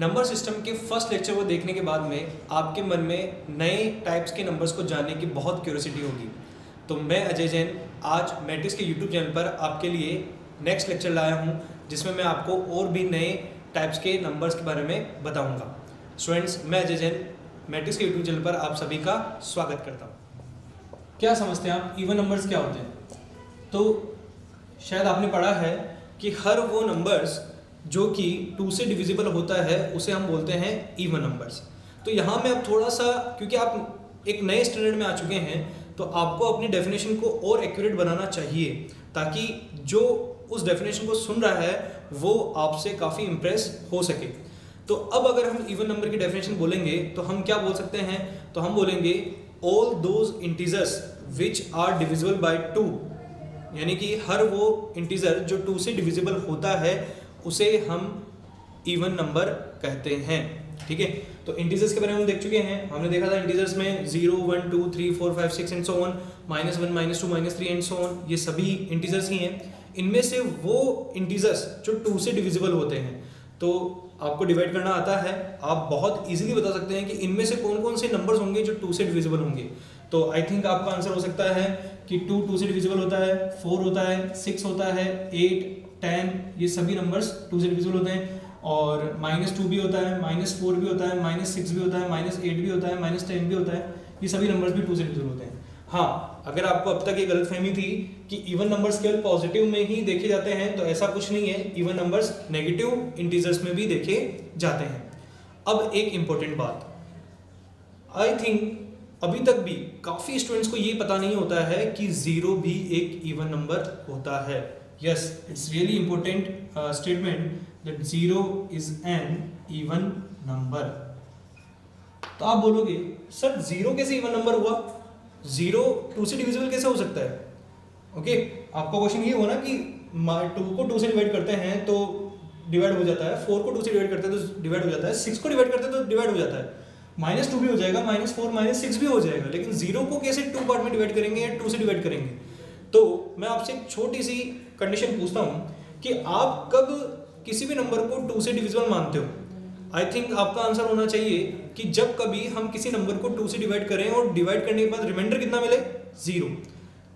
Number system के first lecture को देखने के बाद में आपके मन में नए टाइप्स के नंबर्स को जानने की बहुत क्यूरोसिटी होगी। तो मैं अजय जैन, आज मैट्रिक्स के यूट्यूब चैनल पर आपके लिए नेक्स्ट लेक्चर लाया हूँ, जिसमें मैं आपको और भी नए टाइप्स के नंबर्स के बारे में बताऊँगा। स्टूडेंट्स मैं अजय जैन, मैट्रिक्स के यूट्यूब चैनल पर आप सभी का स्वागत करता हूँ। क्या समझते हैं आप? इवन नंबर्स क्या होते हैं? तो शायद आपने पढ़ा है कि हर वो नंबर्स जो कि टू से डिविजिबल होता है, उसे हम बोलते हैं इवन नंबर्स तो यहाँ में अब थोड़ा सा, क्योंकि आप एक नए स्टैंडर्ड में आ चुके हैं तो आपको अपनी डेफिनेशन को और एक्यूरेट बनाना चाहिए, ताकि जो उस डेफिनेशन को सुन रहा है, वो आपसे काफ़ी इम्प्रेस हो सके। तो अब अगर हम इवन नंबर की डेफिनेशन बोलेंगे तो हम क्या बोल सकते हैं? तो हम बोलेंगे all those integers which are divisible by two यानी कि हर वो इंटीजर जो टू से डिविजिबल होता है उसे हम इवन नंबर कहते हैं, ठीक है? तो इंटीजर्स के बारे में हम देख चुके हैं। हमने देखा था इंटीजर्स में zero one two three four five six and so on minus one minus two minus three and so on ये सभी इंटीजर्स ही हैं। इनमें से वो इंटीजर्स जो टू से डिविजिबल होते हैं तो आपको डिवाइड करना आता है। आप बहुत इजीली बता सकते हैं कि इनमें से कौन कौन से नंबर्स होंगे जो टू से डिविजिबल होंगे। तो आई थिंक आपका आंसर हो सकता है कि टू टू से डिविजिबल होता है फोर होता है सिक्स होता है एट टेन ये सभी नंबर्स टू से डिविजिबल होते हैं। और माइनस टू भी होता है माइनस फोर भी होता है माइनस सिक्स भी होता है माइनस एट भी होता है माइनस टेन भी होता है। ये सभी नंबर्स भी टू से डिविजिबल होते हैं। हाँ अगर आपको अब तक ये गलत फहमी थी कि इवन नंबर्स केवल पॉजिटिव में ही देखे जाते हैं तो ऐसा कुछ नहीं है। इवन नंबर्स नेगेटिव इंटीजर्स में भी देखे जाते हैं। अब एक इंपॉर्टेंट बात। आई थिंक अभी तक भी काफ़ी स्टूडेंट्स को ये पता नहीं होता है कि ज़ीरो भी एक इवन नंबर होता है। Yes it's really important uh, statement that zero is an even number. तो आप बोलोगे सर ज़ीरो कैसे इवन नंबर हुआ? ज़ीरो टू से डिविजिबल कैसे हो सकता है? Okay okay? आपका क्वेश्चन ये हुआ ना कि टू को टू से डिवाइड करते हैं तो डिवाइड हो जाता है फोर को टू से डिवाइड करते हैं तो डिवाइड हो जाता है सिक्स को डिवाइड करते हैं तो डिवाइड हो जाता है। माइनस टू भी हो जाएगा माइनस फोर माइनस सिक्स भी हो जाएगा लेकिन ज़ीरो को कैसे टू पार्ट में डिवाइड करेंगे या टू से डिवाइड करेंगे? तो मैं आपसे एक छोटी सी कंडीशन पूछता हूँ कि आप कब किसी भी नंबर को टू से डिविजिबल मानते हो? आई थिंक आपका आंसर होना चाहिए कि जब कभी हम किसी नंबर को टू से डिवाइड करें और डिवाइड करने के बाद रिमाइंडर कितना मिले? ज़ीरो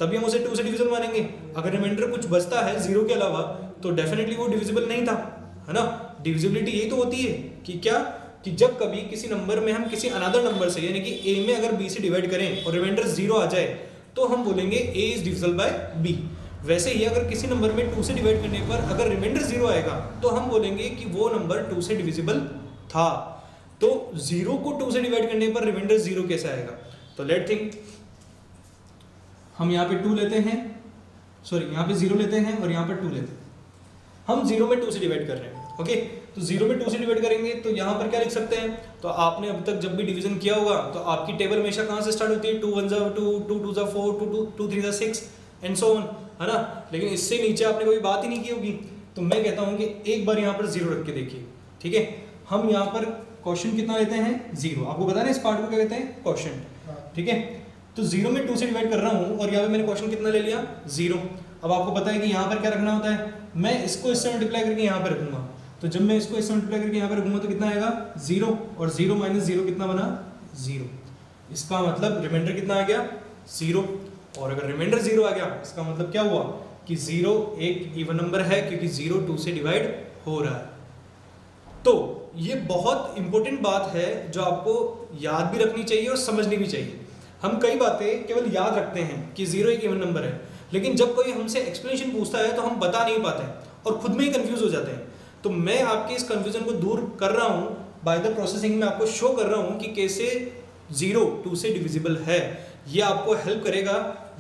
तभी हम उसे टू से डिविजिबल मानेंगे। अगर रिमाइंडर कुछ बचता है ज़ीरो के अलावा तो डेफिनेटली वो डिविजिबल नहीं था, है ना? डिविजिबिलिटी यही तो होती है कि क्या? कि जब कभी किसी नंबर में हम किसी अनदर नंबर से, यानी कि ए में अगर बी से डिवाइड करें और रिमाइंडर ज़ीरो आ जाए तो हम बोलेंगे A is divisible by B वैसे ही अगर किसी नंबर में टू से डिवाइड करने पर अगर रिमाइंडर ज़ीरो आएगा तो हम बोलेंगे कि वो नंबर टू से डिविजिबल था। तो ज़ीरो को टू से डिवाइड करने पर रिमाइंडर ज़ीरो कैसे आएगा? तो लेट थिंक हम यहाँ पे टू लेते हैं सॉरी यहाँ पे ज़ीरो लेते हैं और यहाँ पर टू लेते हैं। हम ज़ीरो में टू से डिवाइड कर रहे हैं ओके तो ज़ीरो में टू से डिवाइड करेंगे तो यहाँ पर क्या लिख सकते हैं? तो आपने अब तक जब भी डिवीज़न किया होगा तो आपकी टेबल हमेशा कहाँ से स्टार्ट होती है? टू वन जा टू टू टू जा four two two two three जा सिक्स एंड सो वन है ना? लेकिन इससे नीचे आपने कोई बात ही नहीं की होगी। तो मैं कहता हूँ कि एक बार यहाँ पर ज़ीरो रख के देखिए ठीक है? हम यहाँ पर क्वेश्चन कितना लेते हैं? ज़ीरो आपको पता ना इस पार्ट को क्या कहते हैं? क्वेश्चन ठीक है? तो ज़ीरो में टू से डिवाइड कर रहा हूँ और यहाँ पे मैंने क्वेश्चन कितना ले लिया? ज़ीरो अब आपको पता है कि यहाँ पर क्या रखना होता है? मैं इसको इससे मल्टीप्लाई करके यहाँ पर रखूँगा। तो जब मैं इसको इससे मल्टीप्लाई करके यहाँ पर रखूँगा तो कितना आएगा? ज़ीरो और ज़ीरो माइनस ज़ीरो कितना बना? ज़ीरो इसका मतलब रिमाइंडर कितना आ गया? ज़ीरो और अगर रिमाइंडर ज़ीरो आ गया, इसका मतलब क्या हुआ? कि ज़ीरो एक इवन नंबर है, क्योंकि ज़ीरो टू से डिवाइड हो रहा है। तो ये बहुत इंपॉर्टेंट बात है जो आपको याद भी रखनी चाहिए और समझनी भी चाहिए। हम कई बातें केवल याद रखते हैं कि ज़ीरो एक इवन नंबर है, लेकिन जब कोई हमसे एक्सप्लेनेशन पूछता है तो हम बता नहीं पाते और खुद में ही कंफ्यूज हो जाते हैं। तो मैं आपके इस कंफ्यूजन को दूर कर रहा हूँ बाय द प्रोसेसिंग में आपको शो कर रहा हूँ कि कैसे ज़ीरो टू से डिविजिबल है। ये आपको हेल्प करेगा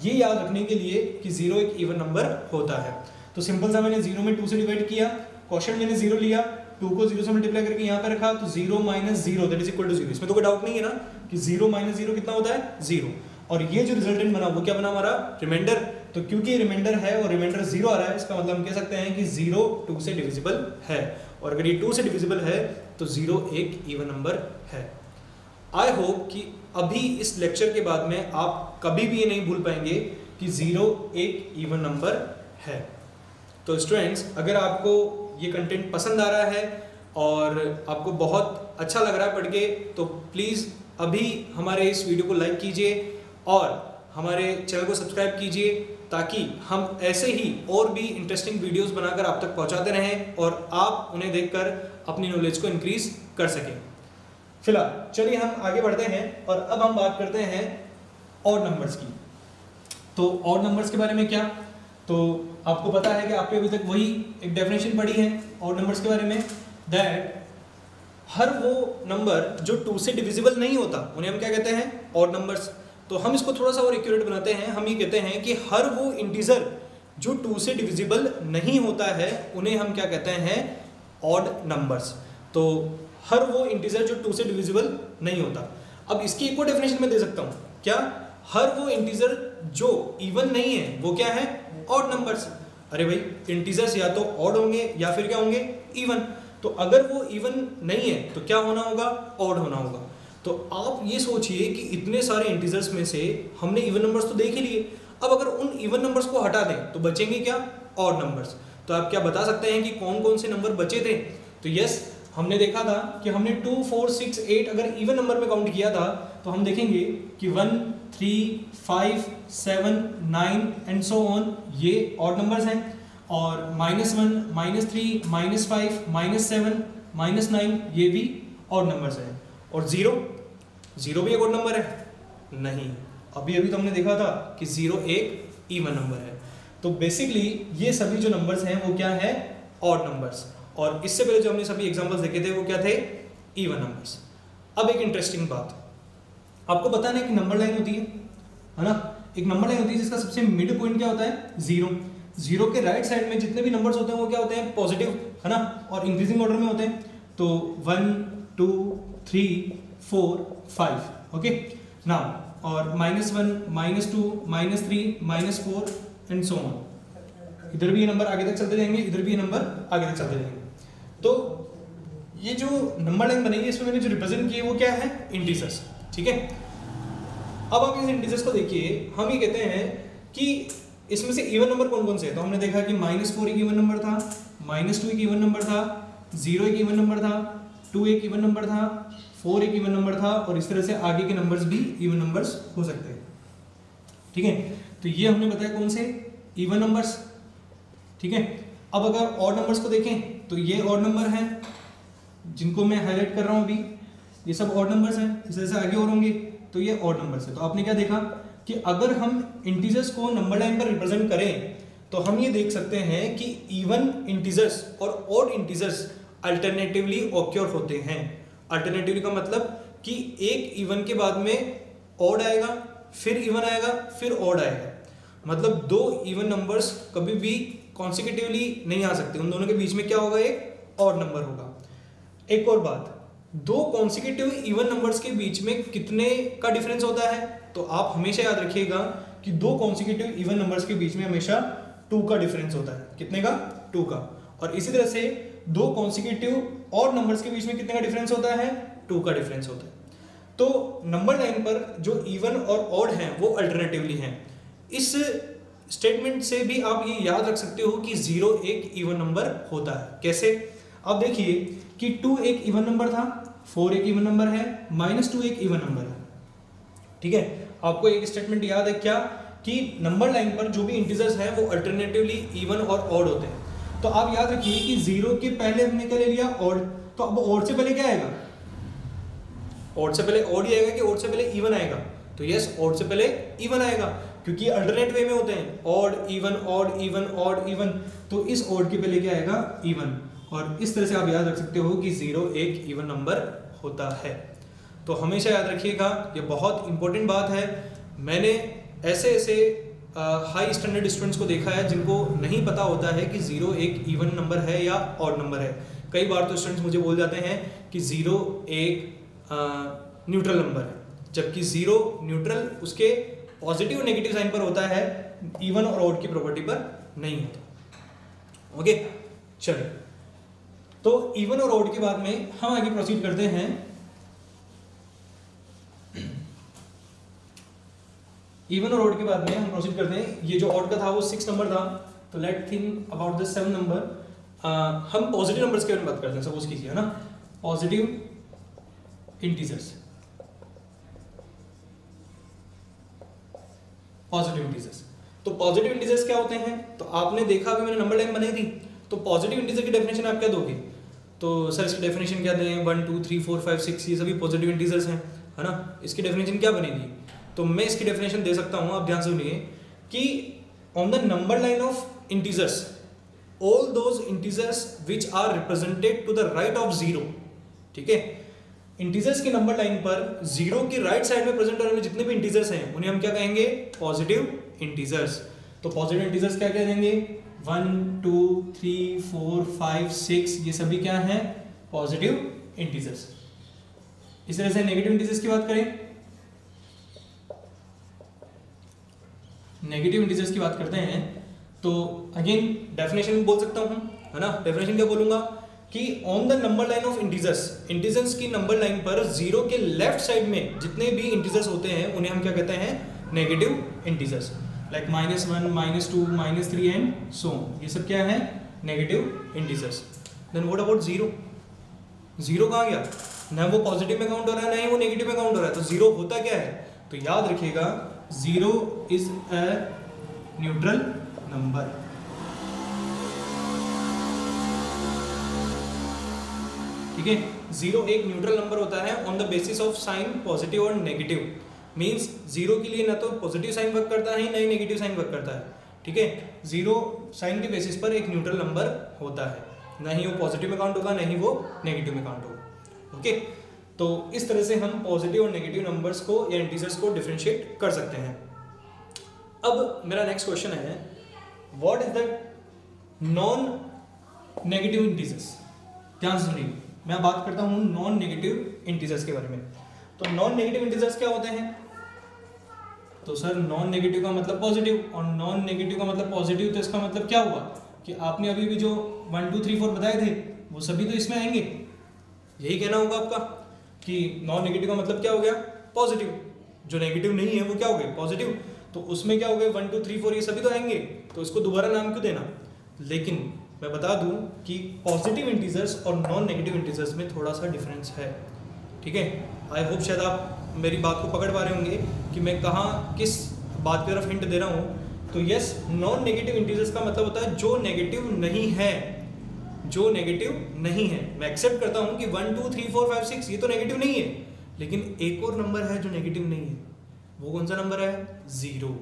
ये याद रखने के लिए कि ज़ीरो एक इवन नंबर होता है। तो सिंपल सा मैंने ज़ीरो में टू से डिवाइड किया क्वेश्चन मैंने ज़ीरो लिया टू को ज़ीरो से मल्टीप्लाई करके यहाँ पे रखा तो zero minus zero that is equal to zero इसमें तो कोई डाउट नहीं है ना कि ज़ीरो माइनस ज़ीरो कितना होता है? ज़ीरो और ये जो रिजल्टेंट बना, वो क्या बना हमारा? रिमाइंडर तो क्योंकि रिमाइंडर है और रिमाइंडर ज़ीरो आ रहा है, इसका मतलब हम कह सकते हैं कि ज़ीरो टू से डिविजिबल है। और अगर ये टू से डिविजिबल है तो ज़ीरो एक इवन नंबर है। आई होप कि अभी इस लेक्चर के बाद में आप कभी भी ये नहीं भूल पाएँगे कि ज़ीरो एक इवन नंबर है। तो स्टूडेंट्स अगर आपको ये कंटेंट पसंद आ रहा है और आपको बहुत अच्छा लग रहा है पढ़ के तो प्लीज़ अभी हमारे इस वीडियो को लाइक कीजिए और हमारे चैनल को सब्सक्राइब कीजिए ताकि हम ऐसे ही और भी इंटरेस्टिंग वीडियोस बनाकर आप तक पहुंचाते रहें और आप उन्हें देखकर अपनी नॉलेज को इंक्रीज कर सकें। फ़िलहाल, चलिए हम आगे बढ़ते हैं और अब हम बात करते हैं और नंबर्स की। तो और नंबर्स के बारे में क्या? तो आपको पता है कि आपने अभी तक वही एक डेफिनेशन पढ़ी है और नंबर्स के बारे में दैट हर वो नंबर जो टू से डिविजिबल नहीं होता, उन्हें हम क्या कहते हैं? और नंबर्स तो हम इसको थोड़ा सा और एक्यूरेट बनाते हैं। हम ये कहते हैं कि हर वो इंटीजर जो टू से डिविजिबल नहीं होता है, उन्हें हम क्या कहते हैं? ऑड नंबर्स तो हर वो इंटीजर जो टू से डिविजिबल नहीं होता। अब इसकी और डेफिनेशन में दे सकता हूँ। क्या? हर वो इंटीजर जो इवन नहीं है, वो क्या है? ऑड नंबर्स अरे भाई इंटीजर्स या तो ऑड होंगे या फिर क्या होंगे? इवन तो अगर वो इवन नहीं है तो क्या होना होगा? ऑड होना होगा। तो आप ये सोचिए कि इतने सारे इंटीजर्स में से हमने इवन नंबर्स तो देख ही लिए। अब अगर उन इवन नंबर्स को हटा दें तो बचेंगे क्या? ऑड नंबर्स तो आप क्या बता सकते हैं कि कौन कौन से नंबर बचे थे? तो यस हमने देखा था कि हमने टू फोर सिक्स एट अगर इवन नंबर में काउंट किया था तो हम देखेंगे कि one three five seven nine and so on ये ऑड नंबर्स हैं। और minus one minus three minus five minus seven minus nine ये भी ऑड नंबर्स हैं। और ज़ीरो ज़ीरो भी एक ऑड नंबर है? नहीं। अभी अभी तो हमने देखा था कि ज़ीरो एक इवन नंबर है। तो बेसिकली ये सभी जो नंबर्स हैं, वो क्या है? ऑड नंबर्स और इससे पहले जो हमने सभी एग्जांपल्स देखे थे, वो क्या थे? इवन नंबर्स अब एक इंटरेस्टिंग बात। आपको बताना है कि नंबर लाइन होती है है ना? एक नंबर लाइन होती है जिसका सबसे मिड पॉइंट क्या होता है? ज़ीरो ज़ीरो के राइट साइड में जितने भी नंबर्स होते हैं, वो क्या होते हैं? पॉजिटिव है ना? और इंक्रीजिंग ऑर्डर में होते हैं। तो one two three four five okay now और minus one minus two minus three minus four and so on इधर भी ये नंबर आगे तक चलते जाएँगे, इधर भी ये नंबर आगे तक चलते जाएँगे। तो ये जो नंबर लाइन बनेगी, इसमें मैंने जो रिप्रेजेंट किए, वो क्या है? इंटीजर्स ठीक है? अब आप इस इंटीजर्स को देखिए। हम ये कहते हैं कि इसमें से इवन नंबर कौन कौन से है? तो हमने देखा कि माइनस फोर एक इवन नंबर था माइनस टू एक इवन नंबर था ज़ीरो एक इवन नंबर था टू एक इवन नंबर था फोर एक इवन नंबर था, और इस तरह से आगे के नंबर्स भी इवन नंबर्स हो सकते हैं। ठीक है? तो ये हमने बताया कौन से? इवन नंबर्स ठीक है? अब अगर और नंबर्स को देखें तो ये और नंबर हैं, जिनको मैं हाईलाइट कर रहा हूँ अभी, ये सब और नंबर्स हैं, इस तरह से आगे और होंगे तो ये और नंबर्स है। तो आपने क्या देखा कि अगर हम इंटीजर्स को नंबर लाइन पर रिप्रेजेंट करें तो हम ये देख सकते हैं कि इवन इंटीजर्स और ऑड इंटीजर्स अल्टरनेटिवली ऑक्योर होते हैं। अल्टरनेटिवली का मतलब कि एक इवन के बाद में ऑड आएगा, फिर इवन आएगा, फिर ऑड आएगा। मतलब दो इवन नंबर्स कभी भी कॉन्सिक्यूटिवली नहीं आ सकते। उन दोनों के बीच में क्या होगा? एक और नंबर होगा। एक और बात, दो कॉन्सिक्यूटिव इवन नंबर्स के बीच में कितने का डिफरेंस होता है? तो आप हमेशा याद रखिएगा कि दो कॉन्सिक्यूटिव इवन नंबर्स के बीच में हमेशा टू का डिफरेंस होता है। कितने का? टू का। और इसी तरह से दो कॉन्सिक्यूटिव और नंबर्स के बीच में कितने का डिफरेंस होता है? टू का डिफरेंस होता है। तो नंबर लाइन पर जो इवन और ऑड हैं, वो अल्टरनेटिवली हैं। इस स्टेटमेंट से भी आप ये याद रख सकते हो कि ज़ीरो एक इवन नंबर होता है। कैसे? अब देखिए कि टू एक इवन नंबर था, फोर एक इवन नंबर है माइनस टू एक इवन नंबर है। ठीक है? आपको एक स्टेटमेंट याद है क्या? कि नंबर लाइन पर जो भी इंटीजर्स है, वो अल्टरनेटिवली इवन और ऑड होते हैं। तो आप याद रखिए कि ज़ीरो के पहले हमने क्या ले लिया? ऑड तो अब ऑड से पहले क्या आएगा? ऑड से पहले ऑड ही आएगा कि ऑड से पहले इवन आएगा? तो यस ऑड से पहले इवन आएगा। क्योंकि अल्टरनेट वे में होते हैं। Odd even odd even odd even तो इस ऑड के पहले क्या आएगा? इवन और इस तरह से आप याद रख सकते हो कि ज़ीरो एक इवन नंबर होता है। तो हमेशा याद रखिएगा, ये बहुत इंपॉर्टेंट बात है। मैंने ऐसे ऐसे हाई स्टैंडर्ड स्टूडेंट्स को देखा है जिनको नहीं पता होता है कि ज़ीरो एक इवन नंबर है या ऑड नंबर है। कई बार तो स्टूडेंट्स मुझे बोल जाते हैं कि ज़ीरो एक न्यूट्रल नंबर है। जबकि ज़ीरो न्यूट्रल उसके पॉजिटिव नेगेटिव साइन पर होता है, इवन और ऑड की प्रॉपर्टी पर नहीं होता। ओके चलिए। तो इवन और ऑड के बाद में हम आगे प्रोसीड करते हैं। इवन और ऑड के बाद में हम प्रोसीड करते हैं। ये जो ऑड का था, वो सिक्स नंबर था। तो let think about the seven number हम पॉजिटिव नंबर्स के बारे में बात करते हैं। सपोज़ कीजिए, है ना? पॉजिटिव इंटीजर्स पॉजिटिव इंटीजर्स तो पॉजिटिव इंटीजर्स क्या होते हैं? तो आपने देखा अभी मैंने नंबर लाइन बनाई थी तो पॉजिटिव इंटीजर की डेफिनेशन आप क्या दोगे? तो सर इसकी डेफिनेशन क्या दें? One two three four five six ये सभी पॉजिटिव इंटीजर्स हैं, है ना? इसकी डेफिनेशन क्या बनेगी? तो मैं इसकी डेफिनेशन दे सकता हूँ, आप ध्यान सुनिए, कि on the number line of integers all those integers which are represented to the right of zero ठीक है? इंटीजर्स के नंबर लाइन पर ज़ीरो की राइट साइड में प्रेजेंट होने वाले जितने भी इंटीजर्स हैं, उन्हें हम क्या कहेंगे? पॉजिटिव इंटीजर्स तो पॉजिटिव इंटीजर्स क्या कह देंगे? One two three four five six ये सभी क्या हैं? पॉजिटिव इंटीजर्स इस तरह से नेगेटिव इंटीजर्स की बात करें। नेगेटिव इंटीजर्स की बात करते हैं तो अगेन डेफिनेशन बोल सकता हूँ, है ना? डेफिनेशन क्या बोलूँगा? कि on the number line of integers integers की नंबर लाइन पर ज़ीरो के लेफ़्ट साइड में जितने भी इंटीजर्स होते हैं, उन्हें हम क्या कहते हैं? Negative integers like minus one minus two minus three and so ये सब क्या है? Negative integers then what about zero zero कहाँ गया? ना वो पॉजिटिव में काउंट हो रहा है, ना ही वो नेगेटिव में काउंट हो रहा है। तो ज़ीरो होता क्या है? तो याद रखिएगा zero is a neutral number ठीक है? ज़ीरो एक न्यूट्रल नंबर होता है on the basis of sign positive और नेगेटिव मीन्स ज़ीरो के लिए ना तो पॉजिटिव साइन वर्क करता है, ना ही नेगेटिव साइन वर्क करता है. ठीक है? ज़ीरो साइन के बेसिस पर एक न्यूट्रल नंबर होता है. ना ही वो पॉजिटिव में काउंट होगा, ना ही वो नेगेटिव में काउंट होगा. ओके तो इस तरह से हम पॉजिटिव और नेगेटिव नंबर्स को या इंटीजर्स को डिफ्रेंशिएट कर सकते हैं. अब मेरा नेक्स्ट क्वेश्चन है what is the non negative integers ध्यान सुनिए मैं बात करता हूँ नॉन नेगेटिव इंटीजर्स के बारे में। तो नॉन नेगेटिव इंटीजर्स क्या होते हैं? तो सर नॉन नेगेटिव का मतलब पॉजिटिव और नॉन नेगेटिव का मतलब पॉजिटिव तो इसका मतलब क्या हुआ? कि आपने अभी भी जो वन टू थ्री फोर बताए थे, वो सभी तो इसमें आएँगे। यही कहना होगा आपका कि नॉन नेगेटिव का मतलब क्या हो गया? पॉजिटिव जो नेगेटिव नहीं है, वो क्या हो गया पॉजिटिव तो उसमें क्या हो गया वन टू थ्री फोर ये सभी तो आएँगे। तो इसको दोबारा नाम क्यों देना? लेकिन मैं बता दूँ कि पॉजिटिव इंटीजर्स और नॉन नेगेटिव इंटीजर्स में थोड़ा सा डिफरेंस है। ठीक है? आई होप शायद आप मेरी बात को पकड़ पा रहे होंगे कि मैं कहाँ किस बात की तरफ़ हिंट दे रहा हूँ। तो यस नॉन नेगेटिव इंटीजर्स का मतलब होता है जो नेगेटिव नहीं है। जो नेगेटिव नहीं है। मैं एक्सेप्ट करता हूँ कि one two three four five six ये तो नेगेटिव नहीं है। लेकिन एक और नंबर है जो नेगेटिव नहीं है। वो कौन सा नंबर है? ज़ीरो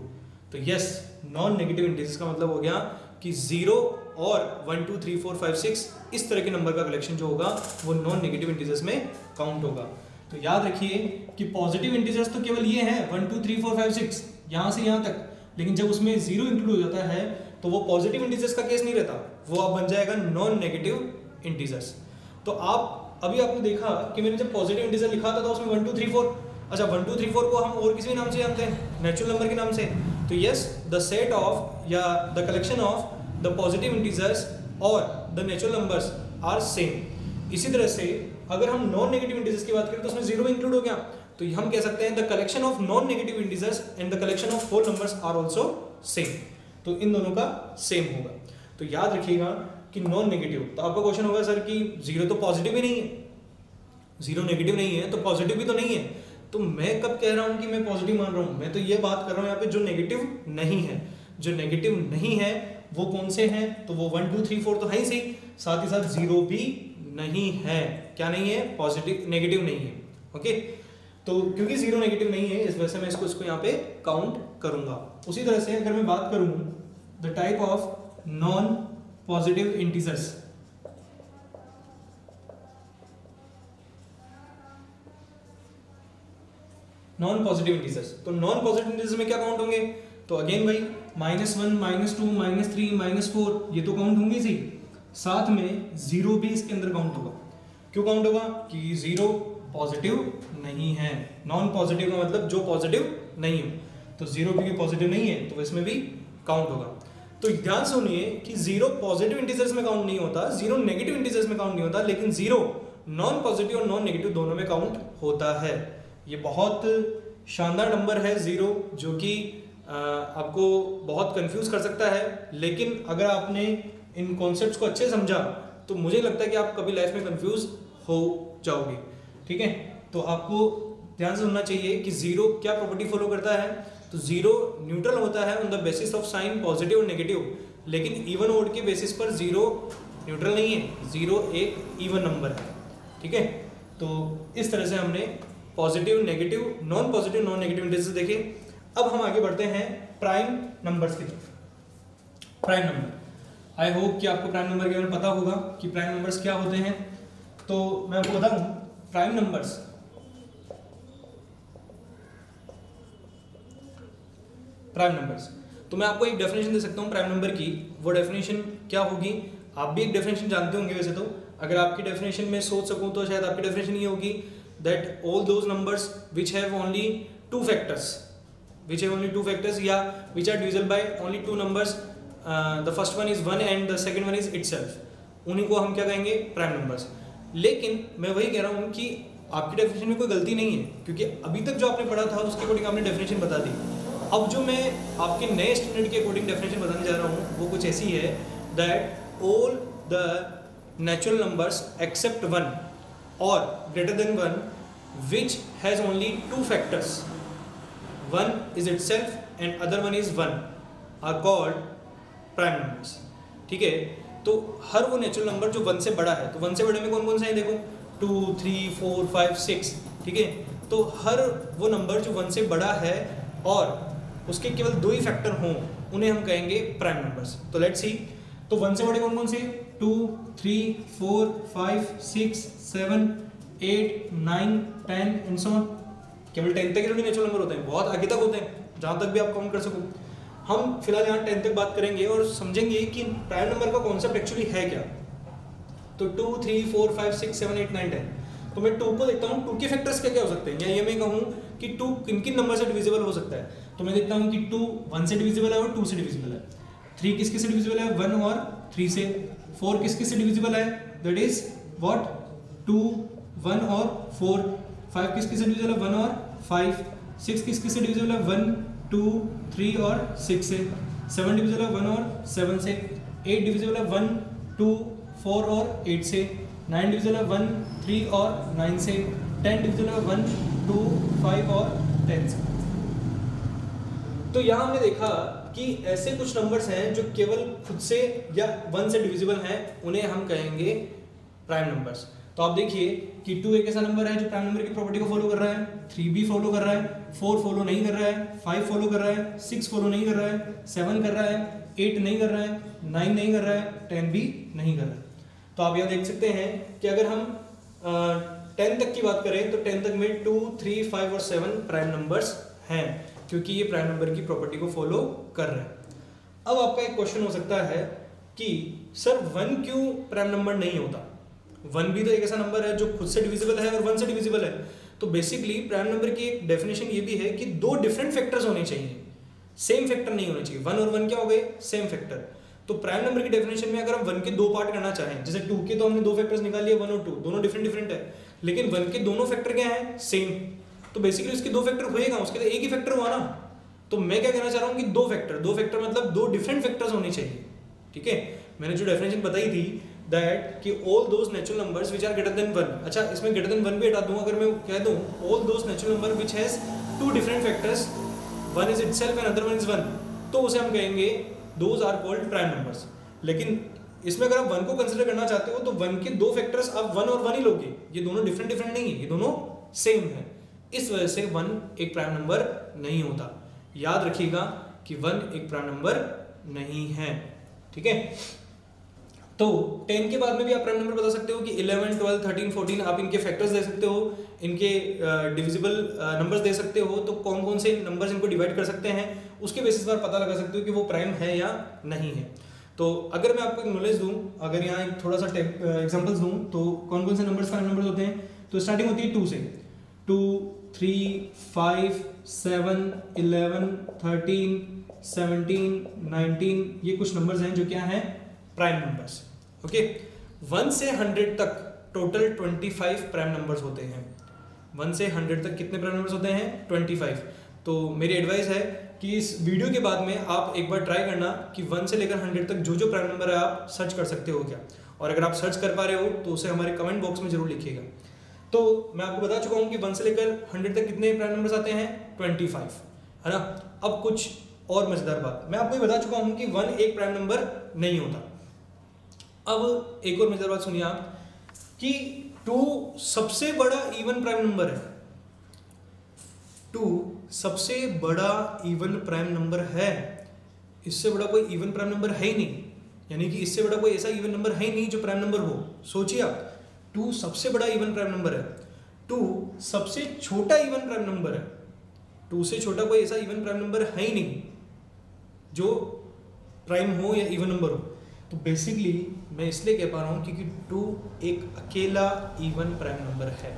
तो यस नॉन नेगेटिव इंटीजर्स का मतलब हो गया कि ज़ीरो और one, two, three, four, five, six, इस तरह के नंबर का कलेक्शन जो होगा, वो नॉन नेगेटिव इंटीजर्स में काउंट होगा। तो याद रखिए कि पॉजिटिव इंटीजर्स तो केवल ये हैं, one, two, three, four, five, six, यहाँ से यहाँ तक। लेकिन जब उसमें ज़ीरो इंक्लूड हो जाता है तो वो पॉजिटिव इंटीजर्स का केस नहीं रहता। वो अब बन जाएगा नॉन नेगेटिव इंटीजर्स तो आप, अभी आपने देखा कि मैंने जब पॉजिटिव इंटीजर लिखा था तो उसमें वन, टू, थ्री, फोर अच्छा वन, टू, थ्री, फोर को हम और किसी नाम से जानते हैं नेचुरल नंबर के नाम से। तो यस द सेट ऑफ़ या the collection of the positive integers और the natural numbers are same इसी तरह से अगर हम नॉन नेगेटिव इंटीजर्स की बात करें तो उसमें ज़ीरो इंक्लूड हो गया। तो हम कह सकते हैं the collection of non negative integers and the collection of whole numbers are also same तो इन दोनों का सेम होगा। तो याद रखिएगा कि नॉन नेगेटिव तो आपका क्वेश्चन होगा सर कि ज़ीरो तो पॉजिटिव ही नहीं है। ज़ीरो नेगेटिव नहीं है तो पॉजिटिव भी तो नहीं है। तो मैं कब कह रहा हूँ कि मैं पॉजिटिव मान रहा हूँ? मैं तो ये बात कर रहा हूँ यहाँ पे जो नेगेटिव नहीं है। जो नेगेटिव नहीं है वो कौन से हैं? तो वो वन टू थ्री फोर तो है ही सही। साथ ही साथ ज़ीरो भी नहीं है। क्या नहीं है? पॉजिटिव नेगेटिव नहीं है। ओके तो क्योंकि ज़ीरो नेगेटिव नहीं है, इस वजह से मैं इसको इसको यहाँ पे काउंट करूँगा। उसी तरह से अगर मैं बात करूँ the type of non positive integers non positive integers तो नॉन पॉजिटिव इंटीजर्स में क्या काउंट होंगे? तो अगेन भाई minus one, minus two, minus three, minus four, ये तो काउंट होंगे जी साथ में ज़ीरो भी इसके अंदर काउंट होगा। क्यों काउंट होगा? कि ज़ीरो पॉजिटिव नहीं है। नॉन पॉजिटिव का मतलब जो पॉजिटिव नहीं हो। तो ज़ीरो भी पॉजिटिव नहीं है तो इसमें भी काउंट होगा। तो ध्यान सुनिए कि ज़ीरो पॉजिटिव इंटीजर्स में काउंट नहीं होता ज़ीरो नेगेटिव इंटीजर्स में काउंट नहीं होता, लेकिन ज़ीरो नॉन पॉजिटिव और नॉन नेगेटिव दोनों में काउंट होता है। ये बहुत शानदार नंबर है ज़ीरो जो कि आपको बहुत कंफ्यूज कर सकता है, लेकिन अगर आपने इन कॉन्सेप्ट को अच्छे समझा तो मुझे लगता है कि आप कभी लाइफ में कंफ्यूज हो जाओगे, ठीक है? तो आपको ध्यान से सुनना चाहिए कि ज़ीरो क्या प्रॉपर्टी फॉलो करता है। तो ज़ीरो न्यूट्रल होता है on the basis of sign positive और नेगेटिव लेकिन इवन ओड के बेसिस पर ज़ीरो न्यूट्रल नहीं है ज़ीरो एक इवन नंबर है, ठीक है? तो इस तरह से हमने positive negative non positive non negative indices देखे। अब हम आगे बढ़ते हैं प्राइम नंबर्स की तरफ़। प्राइम नंबर आई होप कि आपको प्राइम नंबर के बारे में पता होगा कि प्राइम नंबर्स क्या होते हैं। तो मैं आपको बता दूँ प्राइम नंबर्स प्राइम नंबर्स तो मैं आपको एक डेफिनेशन दे सकता हूँ प्राइम नंबर की। वो डेफिनेशन क्या होगी? आप भी एक डेफिनेशन जानते होंगे वैसे तो। अगर आपकी डेफिनेशन में सोच सकूँ तो शायद आपकी डेफिनेशन ये होगी that all those numbers which have only two factors which have only two factors या which are divisible by only two numbers the first one is one and the second one is it उन्हीं को हम क्या कहेंगे? Prime numbers लेकिन मैं वही कह रहा हूँ कि आपकी डेफिनेशन में कोई गलती नहीं है, क्योंकि अभी तक जो आपने पढ़ा था, उसके अकॉर्डिंग आपने डेफिनेशन बता दी। अब जो मैं आपके नए स्टूडेंट के अकॉर्डिंग डेफिनेशन बताने जा रहा हूँ, वो कुछ ऐसी है that all the natural numbers except one or greater than one, which has only two factors. One is itself and other one is one are called prime numbers. ठीक है? तो हर वो नेचुरल नंबर जो वन से बड़ा है तो one से बड़े में कौन कौन से हैं? देखो two three four five six ठीक है? तो हर वो नंबर जो वन से बड़ा है और उसके केवल दो ही फैक्टर हों, उन्हें हम कहेंगे प्राइम नंबर्स तो लेट्स सी तो वन से बड़े कौन कौन से two three four five six seven eight nine ten and so केवल टेन तक के नेचुरल नंबर होते हैं, बहुत आगे तक होते हैं, जहाँ तक भी आप काउंट कर सको। हम फ़िलहाल यहाँ टेन तक बात करेंगे और समझेंगे कि प्राइम नंबर का कॉन्सेप्ट एक्चुअली है क्या। तो two three four five six seven eight nine ten तो मैं टू को देखता हूँ टू के फैक्टर्स क्या क्या हो सकते हैं? या ये मैं कहूँ कि टू किन किन नंबर से डिविजिबल हो सकता है। तो मैं देखता हूँ कि टू वन से डिविजिबल है और टू से डिविजिबल है। थ्री किस किस से डिविजिबल है? वन और थ्री से। फोर किस किस से डिविजिबल है? That is what two one और फोर फाइव किस किस से डिविजिबल है? वन और फाइव सिक्स किस किस से डिविजिबल है? वन टू थ्री और सिक्स से. सेवन डिविजिबल है वन और सेवन से. एट डिविजिबल है वन टू फोर और एट से. नाइन डिविजिबल है वन थ्री और नाइन से. टेन डिविजिबल है वन टू फाइव और टेन से. तो यहाँ हमने देखा कि ऐसे कुछ नंबर्स हैं जो केवल खुद से या वन से डिविजिबल हैं, उन्हें हम कहेंगे प्राइम नंबर्स तो आप देखिए कि टू एक ऐसा नंबर है जो प्राइम नंबर की प्रॉपर्टी को फॉलो कर रहा है थ्री भी फॉलो कर रहा है फोर फॉलो नहीं कर रहा है फाइव फॉलो कर रहा है सिक्स फॉलो नहीं कर रहा है सेवन कर रहा है एट नहीं कर रहा है नाइन नहीं कर रहा है टेन भी नहीं कर रहा है तो आप यहाँ देख सकते हैं कि अगर हम टेन तक की बात करें तो टेन तक में टू थ्री फाइव और सेवन प्राइम नंबर्स हैं क्योंकि ये प्राइम नंबर की प्रॉपर्टी को फॉलो कर रहे हैं अब आपका एक क्वेश्चन हो सकता है कि सर वन क्यों प्राइम नंबर नहीं होता वन भी तो एक ऐसा नंबर है जो खुद से डिविजिबल है और वन से डिविजिबल है। तो बेसिकली प्राइम नंबर की एक डेफिनेशन ये भी है कि दो डिफरेंट फैक्टर्स होने चाहिए। सेम फैक्टर नहीं होने चाहिए। वन और वन क्या हो गए? सेम फैक्टर तो प्राइम नंबर की डेफिनेशन में अगर हम वन के दो पार्ट करना चाहें, जैसे टू के तो हमने दो फैक्टर्स निकाल लिए वन और टू दोनों डिफरेंट डिफरेंट है। लेकिन वन के दोनों फैक्टर क्या है? सेम तो बेसिकली उसके दो फैक्टर होएगा, उसके तो एक ही फैक्टर हुआ ना। तो मैं क्या कहना चाह रहा हूँ कि दो फैक्टर दो फैक्टर मतलब दो डिफरेंट फैक्टर्स होने चाहिए। ठीक है? मैंने जो डेफिनेशन बताई थी दैट कि all those natural numbers which are greater than one अच्छा इसमें ग्रेटर देन वन भी हटा दूँ अगर मैं कह दूँ all those natural number which has two different factors one is itself and other one is one तो उसे हम कहेंगे those are called prime numbers लेकिन इसमें अगर आप वन को कंसिडर करना चाहते हो तो वन के दो फैक्टर्स आप वन और वन ही लोगे। ये दोनों डिफरेंट डिफरेंट नहीं है, ये दोनों सेम है। इस वजह से वन एक प्राइम नंबर नहीं होता। याद रखिएगा कि वन एक प्राइम नंबर नहीं है। ठीक है? तो टेन के बाद में भी आप प्राइम नंबर बता सकते हो कि इलेवन ट्वेल्व थर्टीन फोर्टीन आप इनके फैक्टर्स दे सकते हो, इनके डिविजिबल नंबर्स दे सकते हो तो कौन कौन से नंबर्स इनको डिवाइड कर सकते हैं, उसके बेसिस पर पता लगा सकते हो कि वो प्राइम है या नहीं है। तो अगर मैं आपको एक नॉलेज दूँ, अगर यहाँ एक थोड़ा सा एग्जाम्पल्स दूँ तो कौन कौन से नंबर्स प्राइम नंबर्स होते हैं? तो स्टार्टिंग होती है टू से। Two three five seven eleven thirteen seventeen nineteen ये कुछ नंबर्स हैं जो क्या हैं? प्राइम नंबर्स ओके वन से हंड्रेड तक total twenty five prime numbers होते हैं। वन से हंड्रेड तक कितने प्राइम नंबर्स होते हैं? ट्वेंटी फाइव तो मेरी एडवाइस है कि इस वीडियो के बाद में आप एक बार ट्राई करना कि वन से लेकर हंड्रेड तक जो जो प्राइम नंबर है आप सर्च कर सकते हो क्या? और अगर आप सर्च कर पा रहे हो तो उसे हमारे कमेंट बॉक्स में ज़रूर लिखिएगा। तो मैं आपको बता चुका हूँ कि वन से लेकर हंड्रेड तक कितने प्राइम नंबर्स आते हैं? ट्वेंटी फाइव है ना? अब कुछ और मज़ेदार बात। मैं आपको ये बता चुका हूँ कि वन एक प्राइम नंबर नहीं होता। अब एक और मज़ेदार बात सुनिए आप, कि टू सबसे बड़ा इवन प्राइम नंबर है। टू सबसे बड़ा इवन प्राइम नंबर है। इससे बड़ा कोई इवन प्राइम नंबर है ही नहीं। यानी कि इससे बड़ा कोई ऐसा इवन नंबर है ही नहीं जो प्राइम नंबर हो। सोचिए आप टू सबसे बड़ा इवन प्राइम नंबर है। टू सबसे छोटा इवन प्राइम नंबर है। टू से छोटा कोई ऐसा इवन प्राइम नंबर है ही नहीं, जो प्राइम हो या इवन नंबर हो। तो बेसिकली मैं इसलिए कह पा रहा हूँ क्योंकि टू एक अकेला इवन प्राइम नंबर है।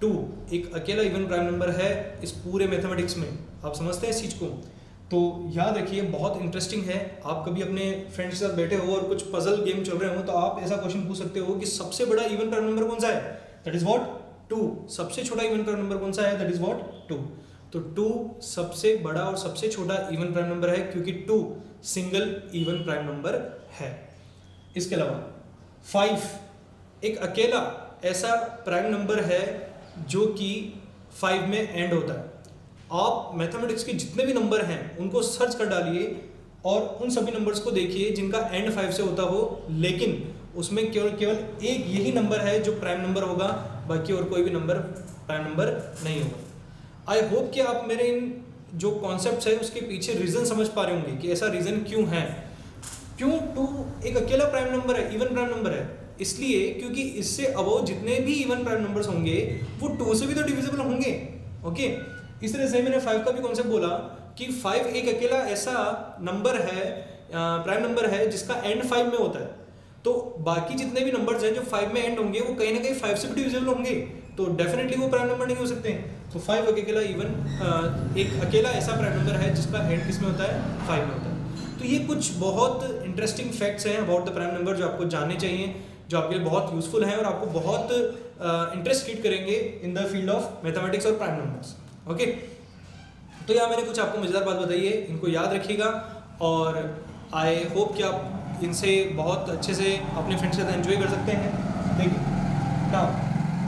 टू एक अकेला इवन प्राइम नंबर है इस पूरे मैथमेटिक्स में। आप समझते हैं इस चीज़ को? तो याद रखिए, बहुत इंटरेस्टिंग है। आप कभी अपने फ्रेंड्स के साथ बैठे हो और कुछ पजल गेम चल रहे हो तो आप ऐसा क्वेश्चन पूछ सकते हो कि सबसे बड़ा इवन प्राइम नंबर कौन सा है? That is what two. सबसे छोटा इवन प्राइम नंबर कौन सा है? That is what two. तो टू सबसे बड़ा और सबसे छोटा इवन प्राइम नंबर है क्योंकि two single even prime number है। इसके अलावा फाइव एक अकेला ऐसा प्राइम नंबर है जो कि फाइव में एंड होता है। आप मैथमेटिक्स के जितने भी नंबर हैं, उनको सर्च कर डालिए और उन सभी नंबर्स को देखिए जिनका एंड फाइव से होता हो। लेकिन उसमें केवल केवल एक यही नंबर है जो प्राइम नंबर होगा, बाकी और कोई भी नंबर प्राइम नंबर नहीं होगा। आई होप कि आप मेरे इन जो कॉन्सेप्ट है, उसके पीछे रीज़न समझ पा रहे होंगे कि ऐसा रीज़न क्यों है। क्यों टू, एक अकेला प्राइम नंबर है इवन प्राइम नंबर है? इसलिए क्योंकि इससे अबो जितने भी इवन प्राइम नंबर्स होंगे, वो टू से भी तो डिविजिबल होंगे ओके इस तरह से मैंने फाइव का भी कॉन्सेप्ट बोला कि फाइव एक अकेला ऐसा नंबर है प्राइम नंबर है, जिसका एंड फाइव में होता है। तो बाकी जितने भी नंबर्स हैं जो फाइव में एंड होंगे, वो कहीं ना कहीं फाइव से भी डिविजिबल होंगे। तो डेफिनेटली वो प्राइम नंबर नहीं हो सकते। तो फाइव अकेला इवन एक अकेला ऐसा प्राइम नंबर है जिसका एंड किसमें होता है? फाइव में होता है। तो ये कुछ बहुत इंटरेस्टिंग फैक्ट्स हैं अबाउट द प्राइम नंबर जो आपको जानने चाहिए, जो आपके लिए बहुत यूजफुल हैं और आपको बहुत इंटरेस्ट क्रिएट करेंगे in the field of mathematics और प्राइम नंबर्स ओके तो यहाँ मैंने कुछ आपको मज़ेदार बात बताई है, इनको याद रखिएगा और आई होप कि आप इनसे बहुत अच्छे से अपने फ्रेंड्स के साथ एंजॉय कर सकते हैं। देखिए ना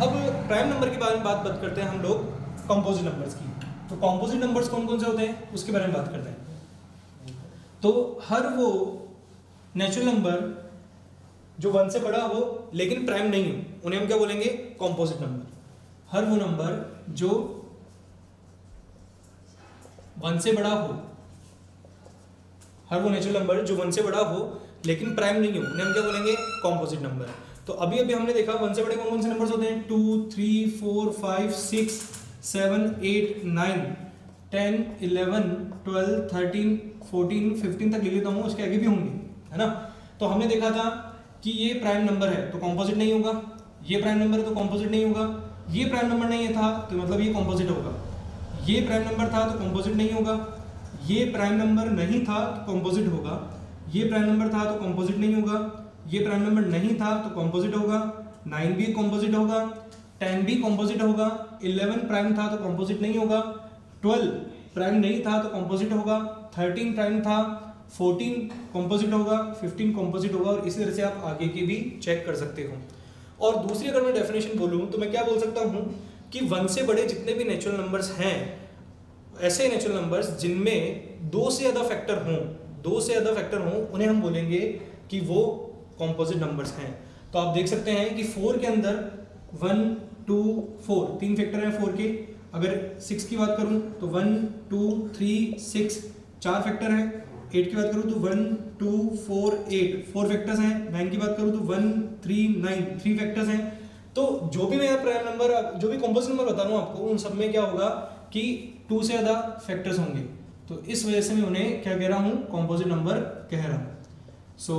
अब प्राइम नंबर के बारे में बात बात करते हैं हम लोग कंपोजिट नंबर्स की। तो कंपोजिट नंबर्स कौन कौन से होते हैं? उसके बारे में बात करते हैं। तो हर वो नेचुरल नंबर जो वन से बड़ा हो, लेकिन प्राइम नहीं हो, उन्हें हम क्या बोलेंगे? कॉम्पोजिट नंबर हर वो नंबर जो वन से बड़ा हो, हर वो नेचुरल नंबर जो वन से बड़ा हो, लेकिन प्राइम नहीं हो, उन्हें हम क्या बोलेंगे? कॉम्पोजिट नंबर तो अभी अभी हमने देखा वन से बड़े कौन कौन से नंबर्स होते हैं? Two three four five six seven eight nine ten eleven twelve thirteen fourteen fifteen तक ले लेता हूँ, उसके आगे भी होंगे। है ना? तो हमने देखा था कि ये प्राइम नंबर है तो कॉम्पोजिट नहीं होगा। ये प्राइम नंबर है तो कॉम्पोजिट नहीं होगा। ये प्राइम नंबर नहीं था तो मतलब ये कॉम्पोजिट होगा। ये प्राइम नंबर था तो कॉम्पोजिट नहीं होगा। ये प्राइम नंबर नहीं था तो कॉम्पोजिट होगा। ये प्राइम नंबर था तो कॉम्पोजिट नहीं होगा। ये प्राइम नंबर नहीं था तो कॉम्पोजिट होगा। नाइन भी कॉम्पोजिट होगा। टेन भी कॉम्पोजिट होगा। इलेवन प्राइम था तो कॉम्पोजिट नहीं होगा। ट्वेल्व प्राइम नहीं था तो कॉम्पोजिट होगा। थर्टीन प्राइम था फोर्टीन कॉम्पोजिट होगा फिफ्टीन कॉम्पोजिट होगा और इसी तरह से आप आगे की भी चेक कर सकते हो। और दूसरी अगर मैं डेफिनेशन बोलूँ तो मैं क्या बोल सकता हूँ कि वन से बड़े जितने भी नेचुरल नंबर्स हैं, ऐसे नेचुरल नंबर्स जिनमें दो से ज़्यादा फैक्टर हों, दो से ज़्यादा फैक्टर हों, उन्हें हम बोलेंगे कि वो कॉम्पोजिट नंबर्स हैं। तो आप देख सकते हैं कि फोर के अंदर वन टू फोर तीन फैक्टर हैं फोर के। अगर सिक्स की बात करूँ तो वन टू थ्री सिक्स चार फैक्टर हैं। एट की बात करूँ तो one, two, four, eight, four factors हैं। नाइन की बात करूँ तो one three nine three factors हैं। तो जो भी मैं प्राइम नंबर जो भी कॉम्पोजिट नंबर बता रहा हूँ आपको, उन सब में क्या होगा कि टू से ज़्यादा फैक्टर्स होंगे। तो इस वजह से मैं उन्हें क्या कह रहा हूँ? कॉम्पोजिट नंबर कह रहा हूँ। सो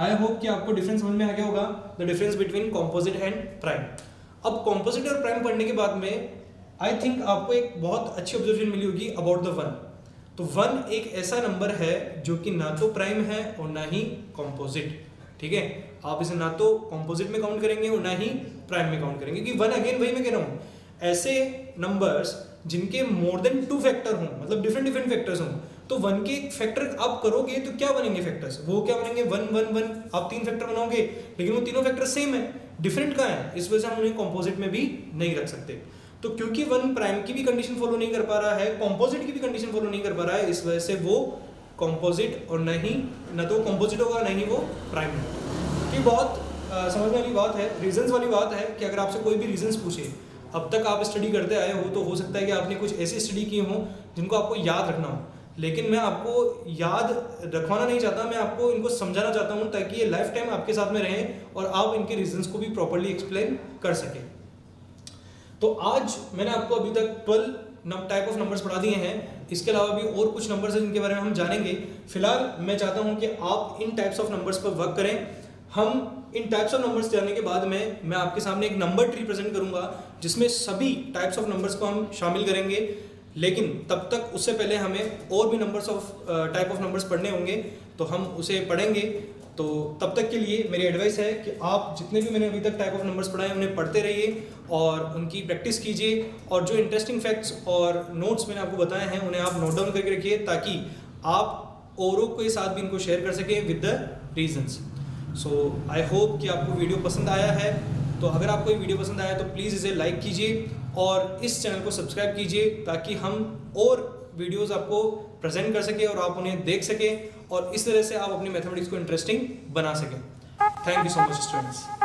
आई होप कि आपको डिफरेंस समझ में आ गया होगा the difference between composite and prime अब कॉम्पोजिट और प्राइम पढ़ने के बाद में आई थिंक आपको एक बहुत अच्छी ऑब्जर्वेशन मिली होगी अबाउट द वन तो वन एक ऐसा नंबर है जो कि ना तो प्राइम है और ना ही कॉम्पोजिट, ठीक है? आप इसे ना तो कॉम्पोजिट में काउंट करेंगे और ना ही प्राइम में काउंट करेंगे, क्योंकि वन अगेन वही मैं कह रहा हूँ। ऐसे नंबर्स जिनके मोर देन टू फैक्टर हों मतलब डिफरेंट डिफरेंट फैक्टर्स हों तो वन के फैक्टर आप करोगे तो क्या बनेंगे फैक्टर्स वो क्या बनेंगे? वन वन वन, आप तीन फैक्टर बनाओगे, लेकिन वो तीनों फैक्टर सेम है डिफरेंट का है? इस वजह से हम उन्हें कॉम्पोजिट में भी नहीं रख सकते। तो क्योंकि वन प्राइम की भी कंडीशन फॉलो नहीं कर पा रहा है कॉम्पोजिट की भी कंडीशन फॉलो नहीं कर पा रहा है, इस वजह से वो कॉम्पोजिट और नहीं न तो कॉम्पोजिट होगा नहीं वो प्राइम होगा। ये बहुत समझने वाली बात है रीजंस वाली बात है कि अगर आपसे कोई भी रीजंस पूछे, अब तक आप स्टडी करते आए हो तो हो सकता है कि आपने कुछ ऐसी स्टडी की हो, जिनको आपको याद रखना हो। लेकिन मैं आपको याद रखवाना नहीं चाहता, मैं आपको इनको समझाना चाहता हूँ ताकि ये लाइफ टाइम आपके साथ में रहें और आप इनके रीजंस को भी प्रॉपरली एक्सप्लेन कर सकें। तो आज मैंने आपको अभी तक ट्वेल्व टाइप ऑफ़ नंबर्स पढ़ा दिए हैं। इसके अलावा भी और कुछ नंबर्स हैं जिनके बारे में हम जानेंगे। फ़िलहाल मैं चाहता हूँ कि आप इन टाइप्स ऑफ़ नंबर्स पर वर्क करें। हम इन टाइप्स ऑफ़ नंबर्स जानने के बाद में, मैं आपके सामने एक नंबर ट्री प्रेजेंट करूँगा, जिसमें सभी टाइप्स ऑफ़ नंबर्स को हम शामिल करेंगे। लेकिन तब तक उससे पहले हमें और भी numbers of type of numbers पढ़ने होंगे तो हम उसे पढ़ेंगे। तो तब तक के लिए मेरी एडवाइस है कि आप जितने भी मैंने अभी तक टाइप ऑफ़ नंबर्स पढ़ाए उन्हें पढ़ते रहिए और उनकी प्रैक्टिस कीजिए और जो इंटरेस्टिंग फैक्ट्स और नोट्स मैंने आपको बताए हैं, उन्हें आप नोट डाउन करके रखिए ताकि आप औरों के साथ भी इनको शेयर कर सकें with the reasons so I hope कि आपको वीडियो पसंद आया है। तो अगर आपको ये वीडियो पसंद आया तो प्लीज़ इसे लाइक कीजिए और इस चैनल को सब्सक्राइब कीजिए ताकि हम और वीडियोज़ आपको प्रेजेंट कर सके और आप उन्हें देख सकें और इस तरह से आप अपनी मैथमेटिक्स को इंटरेस्टिंग बना सकें। Thank you so much students